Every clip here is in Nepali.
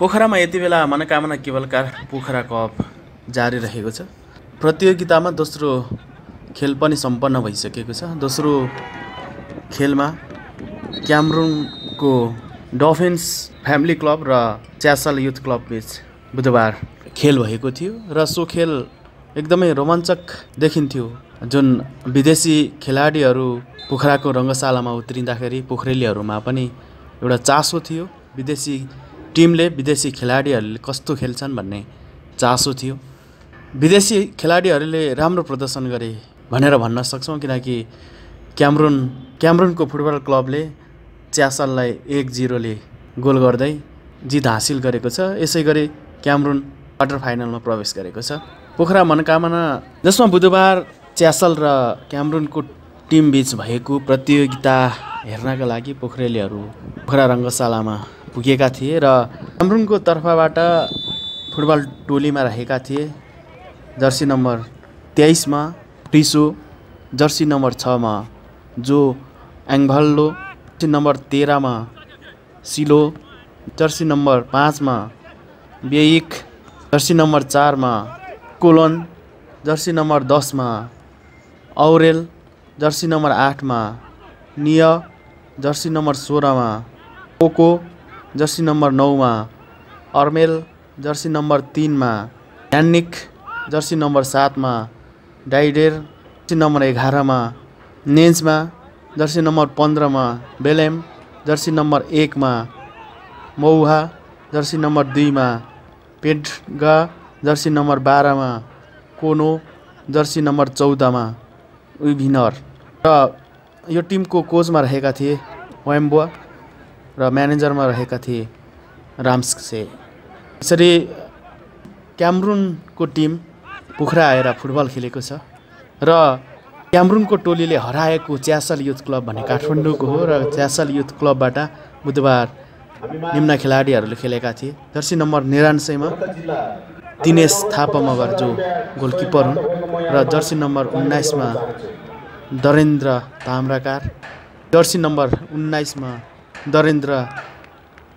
पोखरामा यति बेला मनोकामना केवलकार पोखरा कप जारी रहेको छ। प्रतियोगितामा दोस्रो खेल पनि सम्पन्न भइसकेको छ। दोस्रो खेलमा क्यामरुनको डफेन्स फ्यामिली क्लब र च्यासल युथ क्लब बिच बुधबार खेल भएको थियो र सो खेल एकदमै रोमाञ्चक देखिन्थ्यो। जुन विदेशी खेलाडीहरू पोखराको रङ्गशालामा उत्रिँदाखेरि पोखरेलीहरूमा पनि एउटा चासो थियो। विदेशी टिमले विदेशी खेलाडीहरूले कस्तो खेल्छन् भन्ने चासो थियो। विदेशी खेलाडीहरूले राम्रो प्रदर्शन गरे भनेर भन्न सक्छौँ किनकि क्यामरुन क्यामरुनको फुटबल क्लबले च्यासललाई एक जिरोले गोल गर्दै जित हासिल गरेको छ। यसै गरी क्यामरुन क्वार्टर फाइनलमा प्रवेश गरेको छ। पोखरा मनोकामना जसमा बुधबार च्यासल र क्यामरुनको टिमबिच भएको प्रतियोगिता हेर्नका लागि पोखरेलीहरू पोखरा रङ्गशालामा पुगेका थिए र क्यामरुनको तर्फबाट फुटबल टोलीमा रहेका थिए। जर्सी नम्बर तेइसमा टिसो जर्सी नम्बर छमा जो एङ्भल्लो जर्सी नम्बर तेह्रमा सिलो जर्सी नम्बर पाँचमा बेइक जर्सी नम्बर चारमा कोलोन जर्सी नम्बर दसमा औरेल जर्सी नम्बर आठमा निय जर्सी नम्बर सोह्रमा कोको जर्सी नम्बर नौमा अर्मेल जर्सी नम्बर तिनमा यान्निक जर्सी नम्बर सातमा डाइडेर जर्सी नम्बर एघारमा नेन्समा जर्सी नम्बर पन्ध्रमा बेलेम जर्सी नम्बर एकमा मौहा जर्सी नम्बर दुईमा पेडगा जर्सी नम्बर बाह्रमा कोनो जर्सी नम्बर चौधमा विभिनर र यो टिमको कोचमा रहेका थिए वेम्बुवा र म्यानेजरमा रहेका थिए राम्से यसरी क्यामरुनको टिम पोखरा आएर फुटबल खेलेको छ र क्यामरुनको टोलीले हराएको च्यासल युथ क्लब भन्ने काठमाडौँको हो र च्यासल युथ क्लबबाट बुधबार निम्न खेलाडीहरूले खेलेका थिए। जर्सी नम्बर निरान्सयमा दिनेश थापा मगर जो गोलकिपर हुन् र जर्सी नम्बर उन्नाइसमा दरेन्द्र ताम्राकार। जर्सी नम्बर उन्नाइसमा दरेन्द्र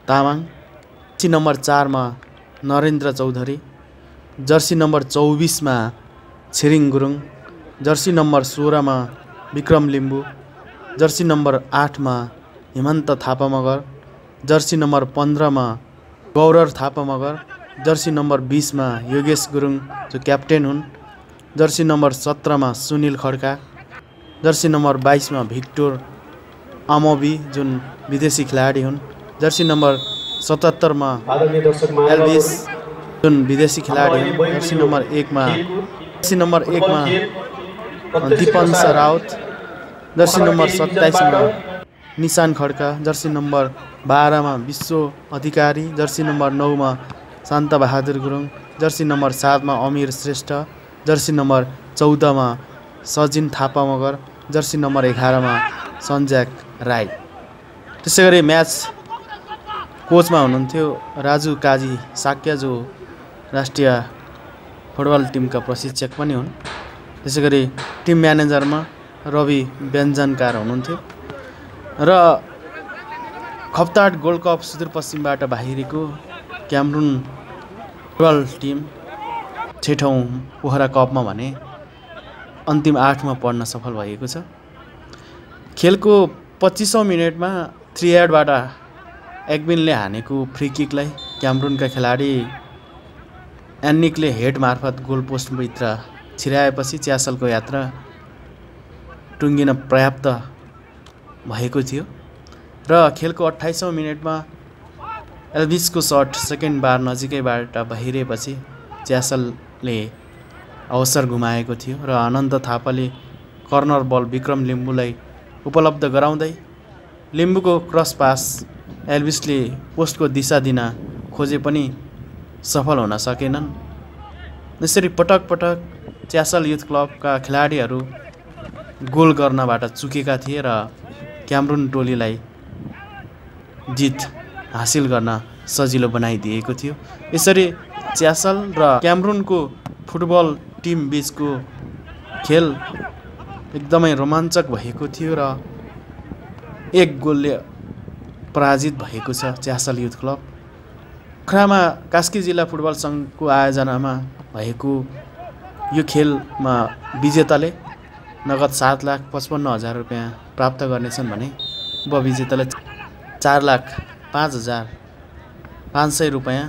तामाङ जर्सी नम्बर चारमा नरेन्द्र चौधरी जर्सी नम्बर चौबिसमा छिरिङ गुरुङ जर्सी नम्बर सोह्रमा विक्रम लिम्बू जर्सी नम्बर आठमा हेमन्त थापा मगर जर्सी नम्बर पन्ध्रमा गौरव थापा मगर जर्सी नम्बर बिसमा योगेश गुरुङ जो क्याप्टेन हुन् जर्सी नम्बर सत्रमा सुनिल खड्का जर्सी नम्बर बाइसमा भिक्टोर अमोबी जुन विदेशी खेलाडी हुन् जर्सी नम्बर सतहत्तरमा एल्भिस जुन विदेशी खेलाडी हुन् जर्सी नम्बर एकमा जर्सी नम्बर एकमा दिपन्स राउत जर्सी नम्बर सत्ताइसमा निशान खड्का जर्सी नम्बर बाह्रमा विश्व अधिकारी जर्सी नम्बर नौमा शान्तबहादुर गुरुङ जर्सी नम्बर सातमा अमिर श्रेष्ठ जर्सी नम्बर चौधमा सजिन थापा मगर जर्सी नम्बर एघारमा सन्ज्याक राई। त्यसै गरी म्याच कोचमा हुनुहुन्थ्यो राजु काजी साक्य जो राष्ट्रिय फुटबल टिमका प्रशिक्षक पनि हुन्। त्यसै गरी टिम म्यानेजरमा रवि व्यञ्जनकार हुनुहुन्थ्यो। र खप्ताड गोल्ड कप सुदूरपश्चिमबाट बाहिरीको क्यामरुन फुटबल टिम छैठौँ पोखरा कपमा भने अन्तिम आठमा पढ्न सफल भएको छ। खेलको पच्चिसौँ मिनटमा थ्री एडबाट एक्बिनले हानेको फ्री किकलाई क्यामरुनका खेलाडी एन्निकले हेड मार्फत गोल पोस्टभित्र छिराएपछि च्यासलको यात्रा टुङ्गिन पर्याप्त भएको थियो र खेलको अठाइसौँ मिनटमा एल्भिसको सट सेकेन्ड बार नजिकैबाट बहिरिएपछि च्यासलले अवसर गुमाएको थियो र अनन्त थापाले कर्नर बल विक्रम लिम्बूलाई उपलब्ध गराउँदै लिम्बूको क्रस पास एल्भिसले पोस्टको दिशा दिन खोजे पनि सफल हुन सकेनन्। यसरी पटक पटक च्यासल युथ क्लबका खेलाडीहरू गोल गर्नबाट चुकेका थिए र क्यामरुन टोलीलाई जित हासिल गर्न सजिलो बनाइदिएको थियो। यसरी च्यासल र क्यामरुनको फुटबल टिम बिचको खेल एकदमै रोमाञ्चक भएको थियो र एक गोलले पराजित भएको छ च्यासल युथ क्लब। पोखरामा कास्की जिल्ला फुटबल सङ्घको आयोजनामा भएको यो खेलमा विजेताले नगद सात लाख पचपन्न हजार रुपियाँ प्राप्त गर्नेछन् भने उपविजेताले चार लाख पाँच हजार पाँच सय रुपियाँ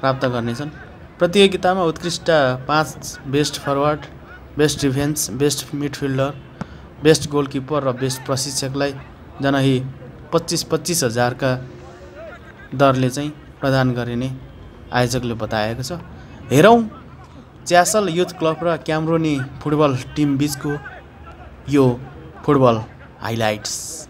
प्राप्त गर्नेछन्। प्रतियोगितामा उत्कृष्ट पाँच best forward best defence best midfielder best goalkeeper र बेस्ट प्रशिक्षकलाई जनही पच्चिस पच्चिस हजारका दरले चाहिँ प्रदान गरिने आयोजकले बताएको छ। हेरौँ च्यासल युथ क्लब र क्यामरोनी फुटबल टिम बिचको यो football highlights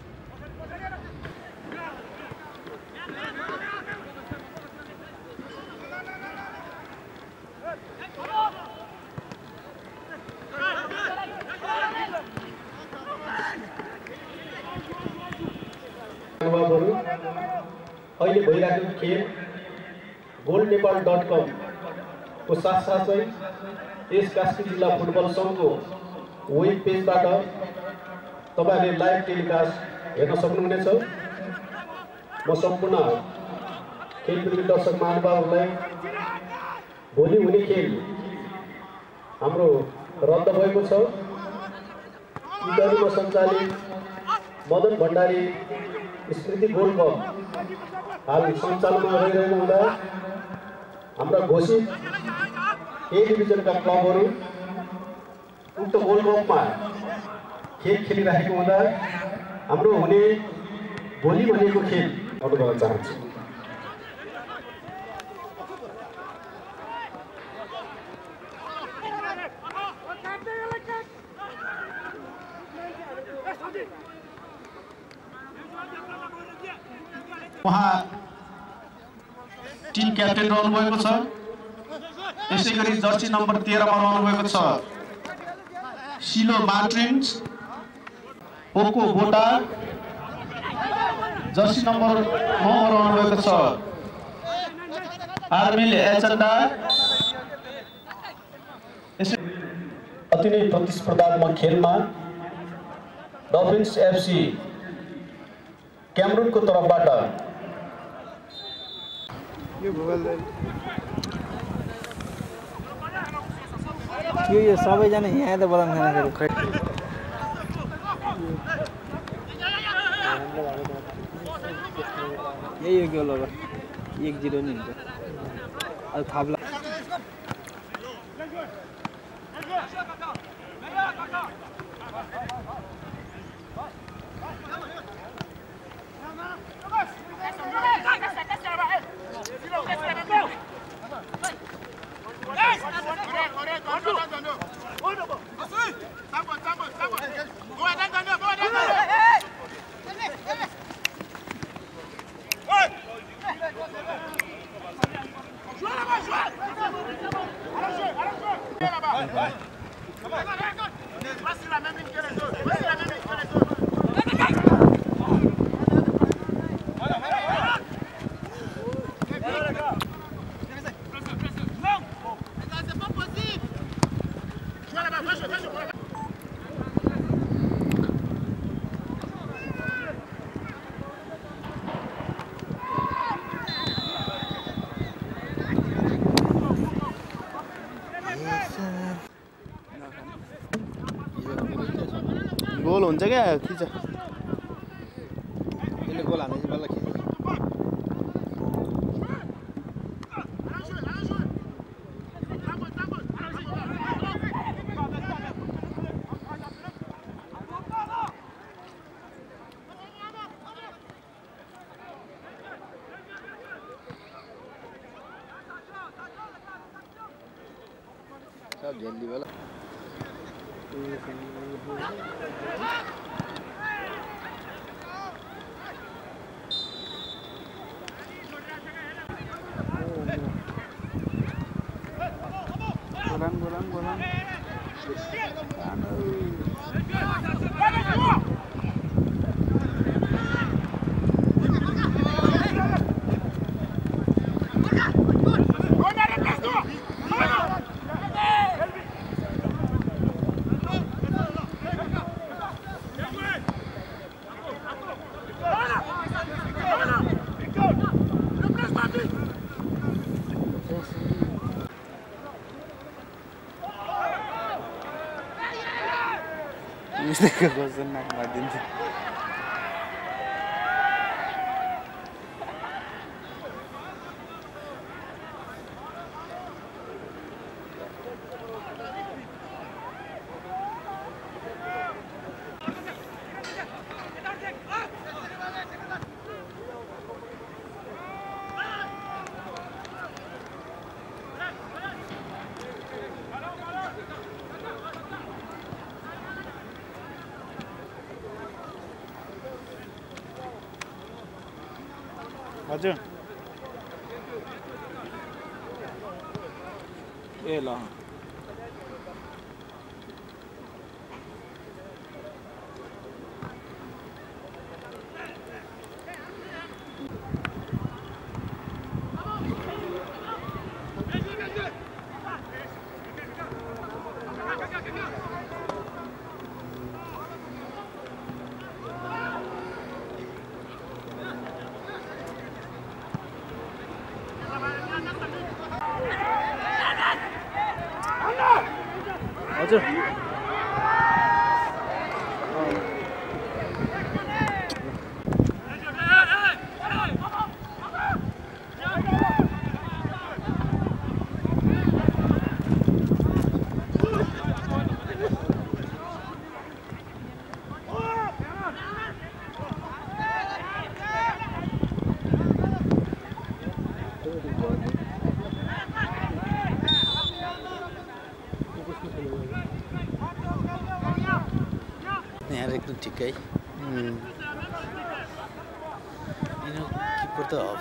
gold Nepal dot कमको साथसाथै यस कास्की जिल्ला फुटबल सङ्घको वेब पेजबाट तपाईँहरूले लाइभ टेलिकास्ट हेर्न सक्नुहुनेछ। म सम्पूर्ण खेलप्रेमी दर्शक महानुभावहरूलाई भोलि हुने खेल हाम्रो रद्द भएको छ। इटलीमा सञ्चालित मदन भण्डारी स्मृति गोल्ड कप हाल सञ्चालनमा रहिरहेको हुँदा हाम्रा घोषित ए डिभिजनका क्लबहरू उक्त गोल्ड कपमा खेल खेलिरहेको हुँदा हाम्रो हुने भोलि भनेको खेल अनुभव चाहन्छु उहाँ टिम क्याप्टेन रहनुभएको छ। यसै गरी जर्सी नम्बर तेह्रमा रहनुभएको छ। सिलो मार्ट्रिन्स ओको बोटा जर्सी नम्बर नौमा रहनुभएको छ। आर्मिल एचन्डा अति नै प्रतिस्पर्धात्मक खेलमा डल्फिन्स एफसी क्यामरुनको तर्फबाट यो यो सबैजना यहाँ त बोलाउनु खाँदाखेरि खै यही हो। एक जिरो नि हुन्छ अब थप्ला गोल हुन्छ क्या खिच त्यसले गोल हाल्दैछ बल्ल खेल्छ सब झेल्दी Bolan, bolan, bolan. Lan ơi. Ne destek olsunlar madende. हजुर ए ल हजुर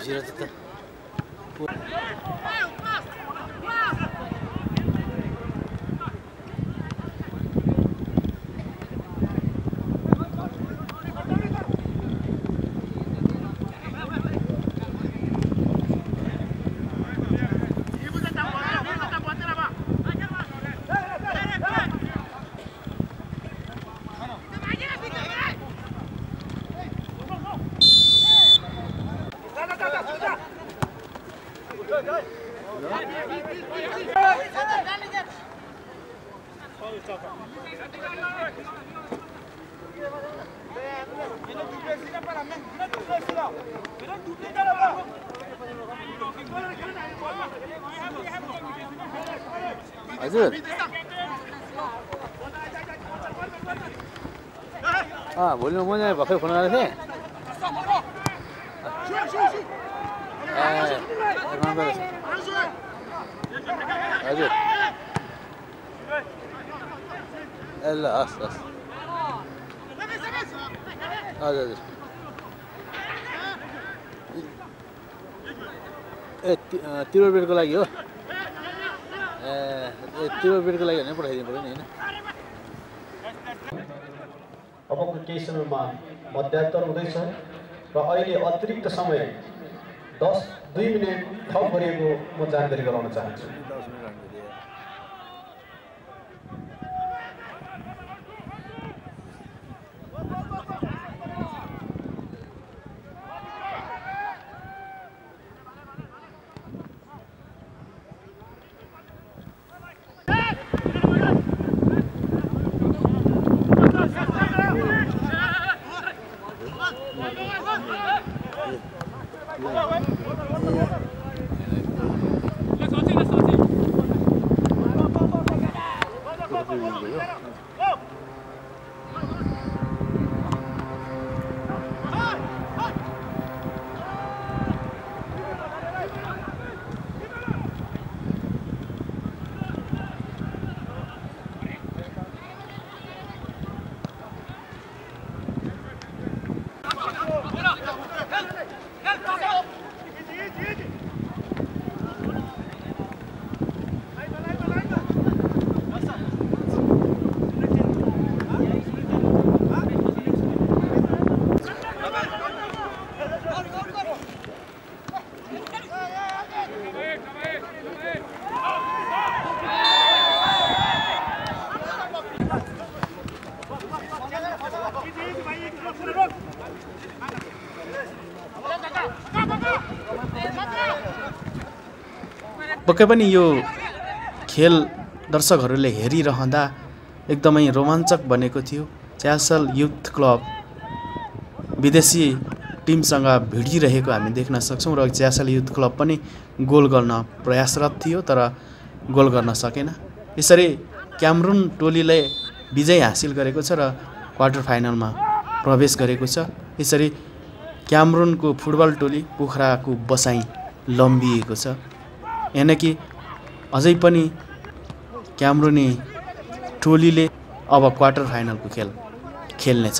Vira do tempo. किपर त हप्सिएर त हजुर अँ भोलि म यहाँ भर्खर फोन गरेको थिएँ ए राम्रो रहेछ हजुर ए ल हजुर हजुर ए ति- अँ, तिरुपेटको लागि हो ए ए लागि भने पठाइदिनु पऱ्यो नि होइन अबको केही समयमा मध्यान्तर हुँदैछ र अहिले अतिरिक्त समय दस दुई मिनट थप गरिएको म जानकारी गराउन चाहन्छु। पक्कै पनि यो खेल दर्शकहरूले हेरिरहँदा एकदमै रोमाञ्चक बनेको थियो। च्यासल युथ क्लब विदेशी टिमसँग भिडिरहेको हामी देख्न सक्छौँ र च्यासल युथ क्लब पनि गोल गर्न प्रयासरत थियो तर गोल गर्न सकेन। यसरी क्यामरुन टोलीले विजय हासिल गरेको छ र क्वार्टर फाइनलमा प्रवेश गरेको छ। यसरी क्यामरुनको फुटबल टोली पोखराको बसाइ लम्बिएको छ। यानि अझै पनि क्यामरुनी टोलीले अब क्वार्टर फाइनलको खेल खेल्नेछ।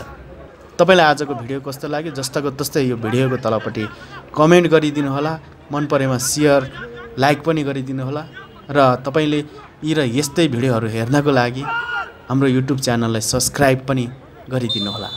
तपाईँलाई आजको भिडियो कस्तो लाग्यो? जस्ताको तस्तै यो भिडियोको तलपट्टि कमेन्ट गरिदिनु होला मन परेमा सेयर लाइक पनि गरिदिनु होला र तपाईँले यी र यस्तै भिडियोहरू हेर्नको लागि हाम्रो युट्युब च्यानललाई सब्सक्राइब पनि गरिदिनु होला